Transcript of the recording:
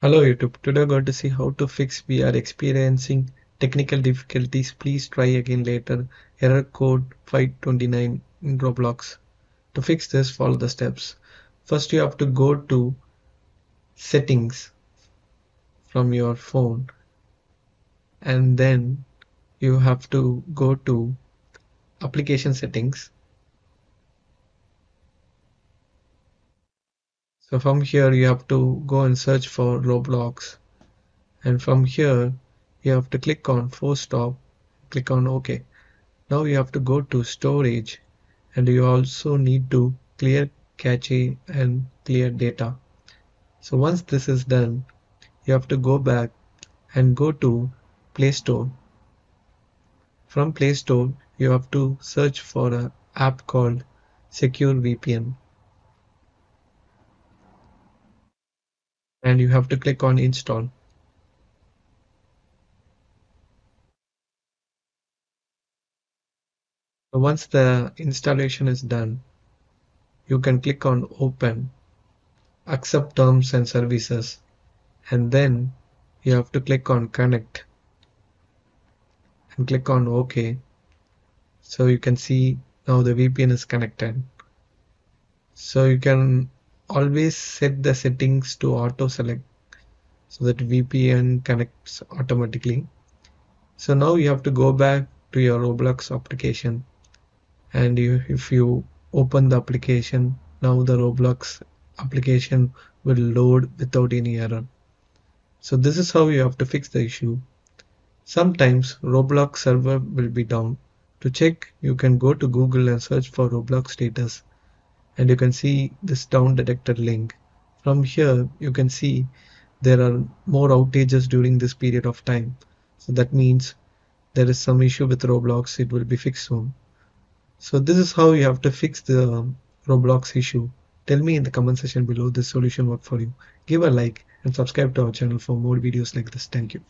Hello YouTube, today we're going to see how to fix we are experiencing technical difficulties. Please try again later. Error code 529 in Roblox. To fix this, follow the steps. First you have to go to settings from your phone and then you have to go to application settings So from here you have to go and search for Roblox. And from here you have to click on force stop click on OK. Now you have to go to storage and you also need to clear cache and clear data. So once this is done you have to go back and go to Play Store. From Play Store you have to search for an app called Secure VPN and you have to click on install. Once the installation is done, you can click on open, accept terms and services, and then you have to click on connect and click on OK. So you can see now the VPN is connected. So you can always set the settings to auto select so that VPN connects automatically. So now you have to go back to your Roblox application and you, if you open the application now the Roblox application will load without any error. So this is how you have to fix the issue. Sometimes Roblox server will be down. To check you can go to Google and search for Roblox status and you can see this down detector link. From here you can see there are more outages during this period of time. So that means there is some issue with Roblox, it will be fixed soon. So this is how you have to fix the Roblox issue. Tell me in the comment section below this solution worked for you. Give a like and subscribe to our channel for more videos like this. Thank you.